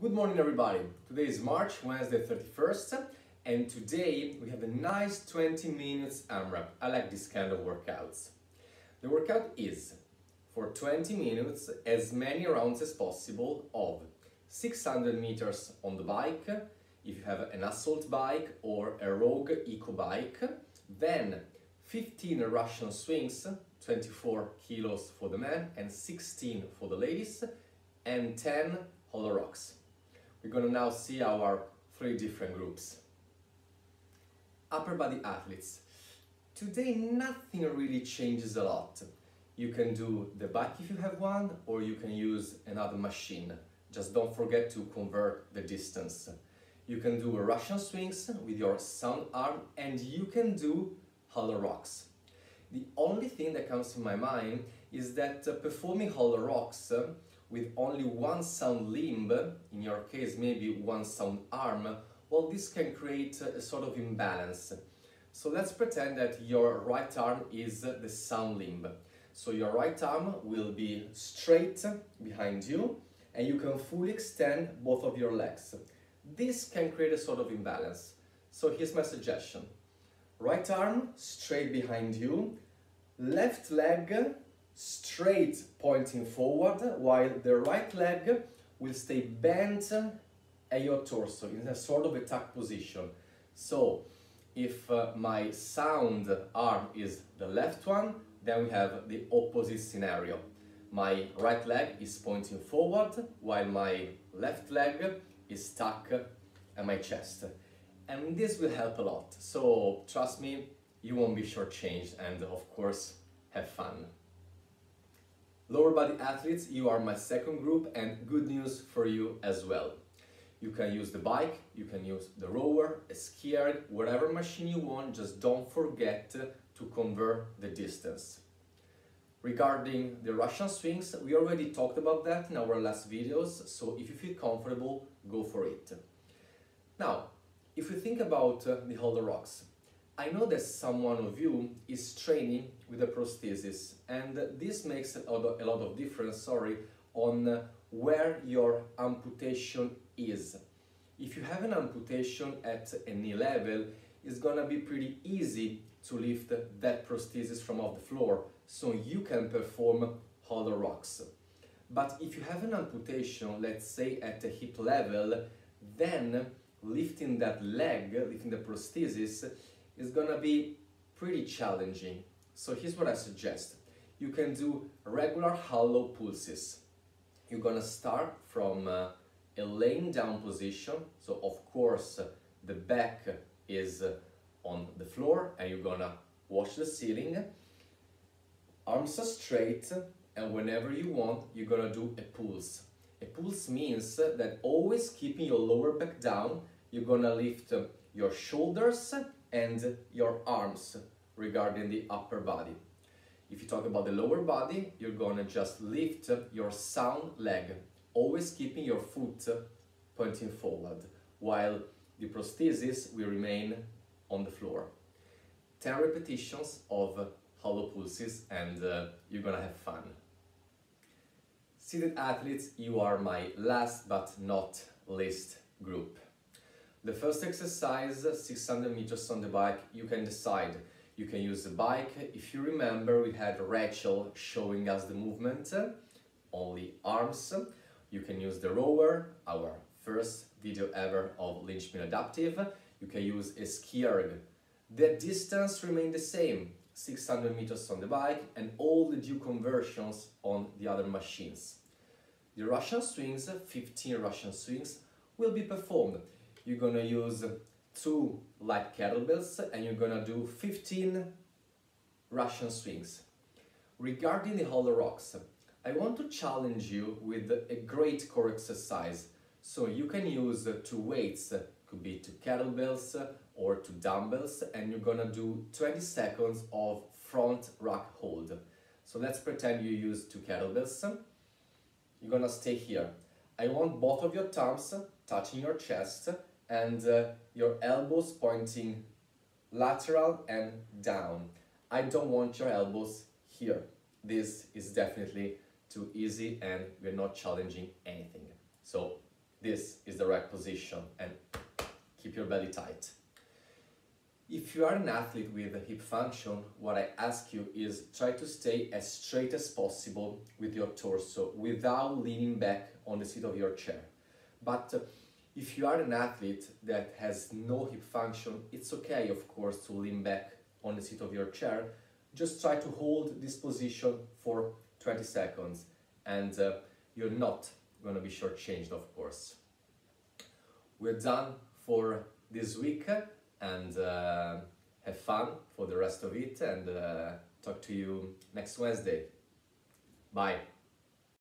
Good morning everybody. Today is March, Wednesday 31st and today we have a nice 20 minutes AMRAP. I like this kind of workouts. The workout is for 20 minutes as many rounds as possible of 600 meters on the bike if you have an assault bike or a Rogue Echo Bike then 15 Russian swings 24 kilos for the men and 16 for the ladies and 10 hollow rocks we're gonna now see our three different groups upper body athletes today nothing really changes a lot you can do the bike if you have one or you can use another machine just don't forget to convert the distance. You can do Russian swings with your sound arm and you can do hollow rocks. The only thing that comes to my mind is that uh, performing hollow rocks uh, with only one sound limb, in your case maybe one sound arm, well this can create a sort of imbalance. So let's pretend that your right arm is the sound limb. So your right arm will be straight behind you and you can fully extend both of your legs. This can create a sort of imbalance. So here's my suggestion. Right arm straight behind you, left leg straight pointing forward, while the right leg will stay bent at your torso in a sort of a tuck position. So if uh, my sound arm is the left one, then we have the opposite scenario my right leg is pointing forward while my left leg is stuck at my chest. And this will help a lot. So trust me, you won't be shortchanged and of course, have fun. Lower body athletes, you are my second group and good news for you as well. You can use the bike, you can use the rower, a skier, whatever machine you want, just don't forget to convert the distance. Regarding the Russian swings, we already talked about that in our last videos, so if you feel comfortable, go for it. Now, if you think about uh, the hollow rocks, I know that someone of you is training with a prosthesis and this makes a lot of difference, sorry, on where your amputation is. If you have an amputation at a knee level, it's gonna be pretty easy to lift that prosthesis from off the floor so you can perform hollow rocks. But if you have an amputation, let's say at a hip level, then lifting that leg, lifting the prosthesis, is gonna be pretty challenging. So here's what I suggest. You can do regular hollow pulses. You're gonna start from uh, a laying down position. So of course, uh, the back is uh, on the floor and you're gonna watch the ceiling arms are straight and whenever you want you're gonna do a pulse a pulse means uh, that always keeping your lower back down you're gonna lift your shoulders and your arms regarding the upper body if you talk about the lower body you're gonna just lift your sound leg always keeping your foot pointing forward while the prosthesis will remain on the floor 10 repetitions of hollow pulses and uh, you're gonna have fun. Seated athletes, you are my last but not least group. The first exercise, 600 meters on the bike, you can decide. You can use the bike. If you remember, we had Rachel showing us the movement, only arms. You can use the rower, our first video ever of Linchpin Adaptive. You can use a ski erg. The distance remain the same, 600 meters on the bike and all the due conversions on the other machines. The Russian swings, 15 Russian swings, will be performed. You're gonna use two light kettlebells and you're gonna do 15 Russian swings. Regarding the hollow rocks, I want to challenge you with a great core exercise. So you can use two weights, could be two kettlebells or two dumbbells and you're gonna do 20 seconds of front rack hold. So let's pretend you use two kettlebells. You're gonna stay here. I want both of your thumbs touching your chest and uh, your elbows pointing lateral and down. I don't want your elbows here. This is definitely too easy and we're not challenging anything. So this is the right position and keep your belly tight. If you are an athlete with a hip function, what I ask you is try to stay as straight as possible with your torso without leaning back on the seat of your chair. But uh, if you are an athlete that has no hip function, it's okay, of course, to lean back on the seat of your chair. Just try to hold this position for 20 seconds and uh, you're not going to be shortchanged, of course. We're done for this week and uh, have fun for the rest of it and uh, talk to you next Wednesday. Bye.